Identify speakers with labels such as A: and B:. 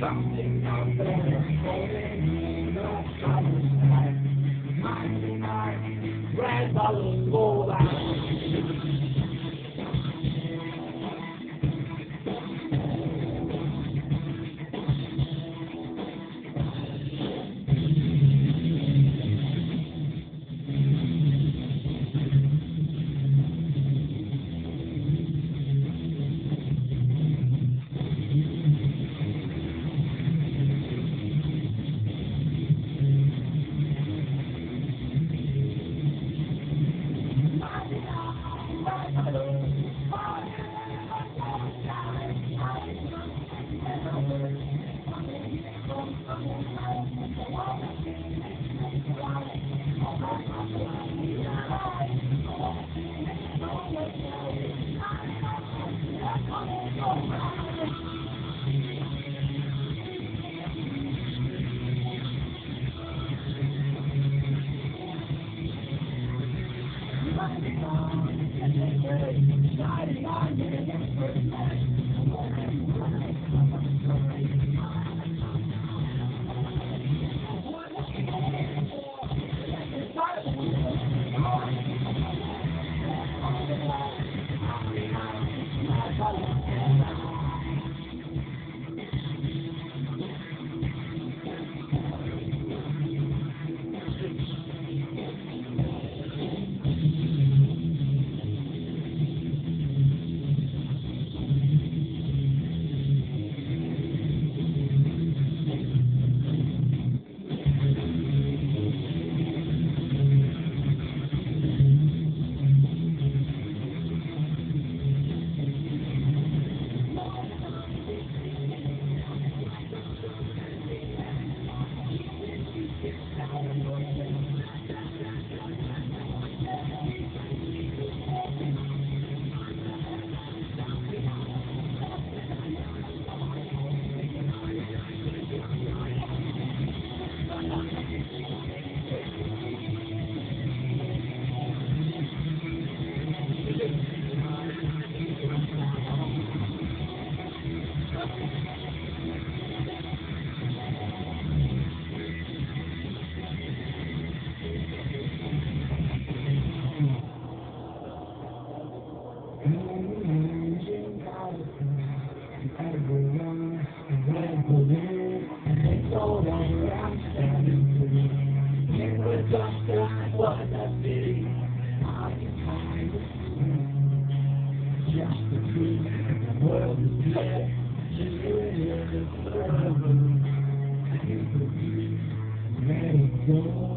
A: song. And then, and then, and then, and then, and then, and then, and then, and then, and then, and then, and then, and then, and then, and then, and then, Let it go.